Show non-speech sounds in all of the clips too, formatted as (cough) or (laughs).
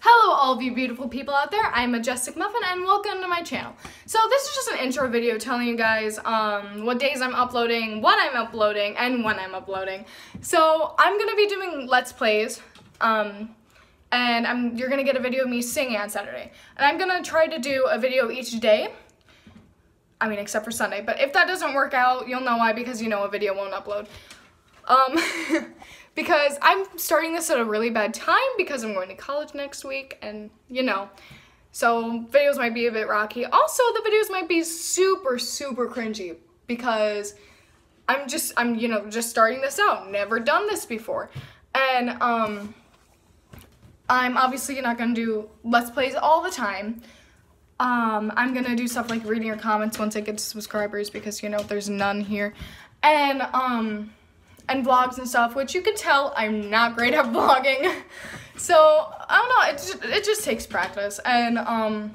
Hello all of you beautiful people out there, I'm Majestic Muffin and welcome to my channel. So this is just an intro video telling you guys um, what days I'm uploading, what I'm uploading, and when I'm uploading. So I'm going to be doing Let's Plays, um, and I'm, you're going to get a video of me singing on Saturday. And I'm going to try to do a video each day, I mean except for Sunday, but if that doesn't work out, you'll know why, because you know a video won't upload. Um, (laughs) because I'm starting this at a really bad time because I'm going to college next week and you know, so videos might be a bit rocky. Also, the videos might be super, super cringy because I'm just, I'm, you know, just starting this out. Never done this before. And, um, I'm obviously not going to do Let's Plays all the time. Um, I'm going to do stuff like reading your comments once I get to subscribers because, you know, there's none here. And, um, and vlogs and stuff, which you can tell I'm not great at (laughs) vlogging. So, I don't know, it just, it just takes practice. And, um,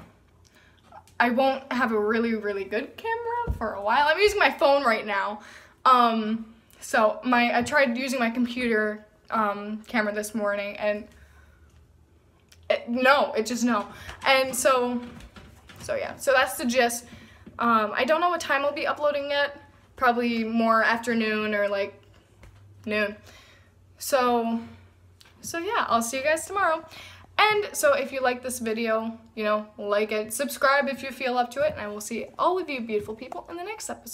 I won't have a really, really good camera for a while. I'm using my phone right now. Um, so, my I tried using my computer um, camera this morning, and it, no, it just no. And so, so yeah, so that's the gist. Um, I don't know what time I'll be uploading it. Probably more afternoon or like noon. So, so yeah, I'll see you guys tomorrow. And so if you like this video, you know, like it, subscribe if you feel up to it, and I will see all of you beautiful people in the next episode.